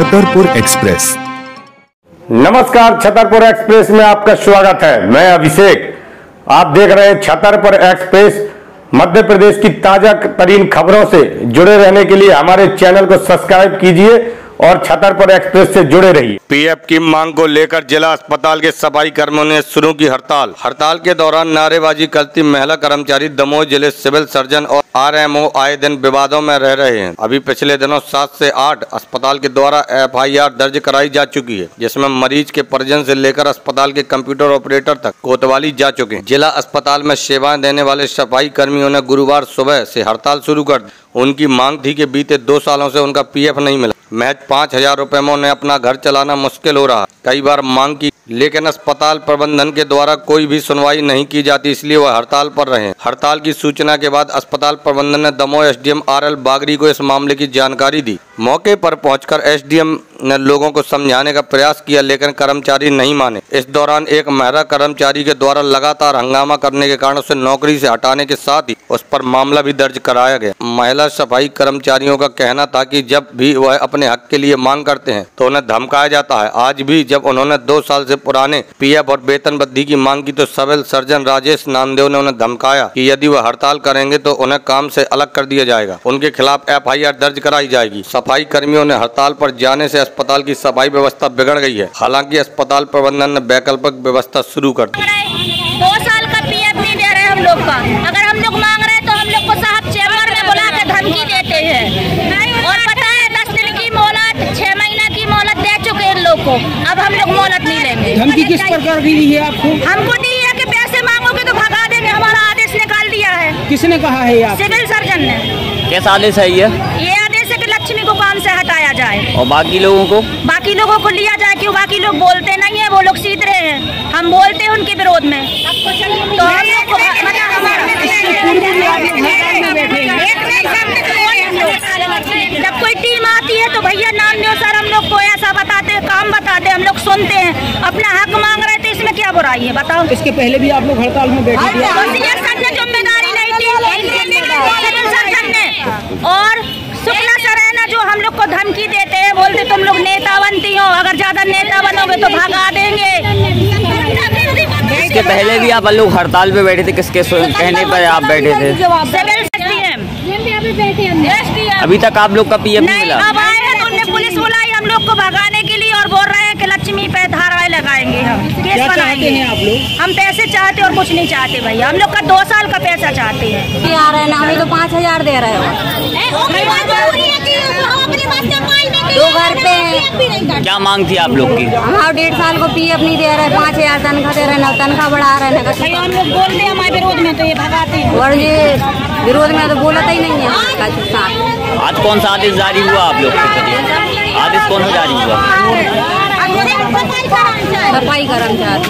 Chhatarpur express. नमस्कार, Chhatarpur express में आपका स्वागत है। मैं अभिषेक। आप देख रहे हैं छतरपुर एक्सप्रेस। मध्य प्रदेश की ताज़ा तरीन खबरों से जुड़े रहने के लिए हमारे चैनल को सब्सक्राइब कीजिए। और छतरपुर एक्सप्रेस से जुड़े रहिए। पीएफ की मांग को लेकर जिला अस्पताल के सफ़ाई कर्मियों ने शुरू की हड़ताल। हड़ताल के दौरान नारेबाजी करती महिला कर्मचारी दमोह ज़िले सिविल सर्जन और आरएमओ आए दिन विवादों में रह रहे हैं। अभी पिछले दिनों सात से आठ अस्पताल के द्वारा एफआईआर दर्ज कराई जा चुकी है, जिसमें मरीज़ के परिजन से लेकर अस्पताल के कंप्यूटर ऑपरेटर तक कोतवाली जा चुके हैं। जिला अस्पताल में सेवाएँ देने वाले सफ़ाई कर्मियों ने गुरुवार सुबह से हड़ताल शुरू कर उनकी मांग थी कि बीते दो सालों से उनका पीएफ नहीं मिला। महज पाँच हज़ार रुपये में उन्हें अपना घर चलाना मुश्किल हो रहा। कई बार मांग की, लेकिन अस्पताल प्रबंधन के द्वारा कोई भी सुनवाई नहीं की जाती, इसलिए वह हड़ताल पर रहे हड़ताल की सूचना के बाद अस्पताल प्रबंधन ने दमोह एसडीएम आरएल बागरी को इस मामले की जानकारी दी। मौके पर पहुंचकर एसडीएम ने लोगों को समझाने का प्रयास किया, लेकिन कर्मचारी नहीं माने। इस दौरान एक महिला कर्मचारी के द्वारा लगातार हंगामा करने के कारण उसे नौकरी से हटाने के साथ ही उस पर मामला भी दर्ज कराया गया। महिला सफ़ाई कर्मचारियों का कहना था कि जब भी वह अपने हक के लिए मांग करते हैं तो उन्हें धमकाया जाता है। आज भी जब उन्होंने दो साल से पुराने पीएफ और वेतन वृद्धि की मांग की तो सिविल सर्जन राजेश नामदेव ने उन्हें धमकाया कि यदि वह हड़ताल करेंगे तो उन्हें काम से अलग कर दिया जाएगा। उनके खिलाफ एफआईआर दर्ज कराई जाएगी। कर्मियों ने हड़ताल पर जाने से अस्पताल की सफ़ाई व्यवस्था बिगड़ गई है। हालाँकि अस्पताल प्रबंधन ने वैकल्पिक व्यवस्था शुरू कर दी। दो साल का पीएफ नहीं दे रहे हम लोग का। अगर हम लोग मांग रहे हैं तो हम लोग को साहब चेम्बर में बुला के धमकी देते हैं। और पता है दस दिन की मोहलत छह महीना की मोहलत दे चुके हैं लोग को। अब हम लोग मोहलत नहीं लेंगे। धमकी किस प्रकार की दी है आपको? हमको दी है कि पैसे मांगोगे तो भगा देंगे। हमारा आदेश निकाल दिया है। किसने कहा है सिविल सर्जन ने। कैसा आदेश है? ये ये आदेश है कि लक्ष्मी को काम से हटाया जाए और बाकी लोगों को बाकी लोगों को लिया जाए क्यों बाकी लोग बोलते नहीं है वो लोग सीध रहे हैं हम बोलते हैं उनके विरोध में तो हम लोग को मतलब हमारा जब कोई टीम आती है तो भैया नाम दो सर हम लोग को ऐसा बताते हैं काम बताते हैं हम लोग सुनते हैं अपना हक मांग रहे थे इसमें क्या बुराई है बताओ इसके पहले भी आप लोग हड़ताल में बैठे थे तो सर ने ज़िम्मेदारी नहीं थी और धमकी देते हैं बोलते तुम लोग नेता बनती हो अगर ज़्यादा नेता बनोगे तो भगा देंगे। इसके पहले भी आप लोग हड़ताल पे बैठे थे किसके कहने पर आप बैठे थे? अभी तक आप लोग का पीएफ नहीं मिला। अब आए तो उनने पुलिस बुलाई हम लोग को भगाने के लिए और बोल रहे हैं कि लक्ष्मी पे धाराएँ लगाएँगे हम। केस बनाएँगे। आप लोग? हम पैसे चाहते और कुछ नहीं चाहते भैया। हम लोग का दो साल का पैसा चाहते हैं। आ रहे हैं ना? हमें तो पाँच हज़ार दे रहे हो। दो घर पे हैं क्या मांग थी आप लोग की? हमारे डेढ़ साल को पी एफ़ नहीं दे रहे पाँच हज़ार तनख्वाह दे रहे हैं ना तनख्वाह बढ़ा रहे हैं भैया हम लोग बोलते हैं हमारे विरोध में तो ये भगाते हैं। और ये विरोध में तो बोलता ही नहीं है आज कौन सा आदेश जारी हुआ आप लोग आदेश कौन सा जारी हुआ? सफ़ाई कर्मचारी।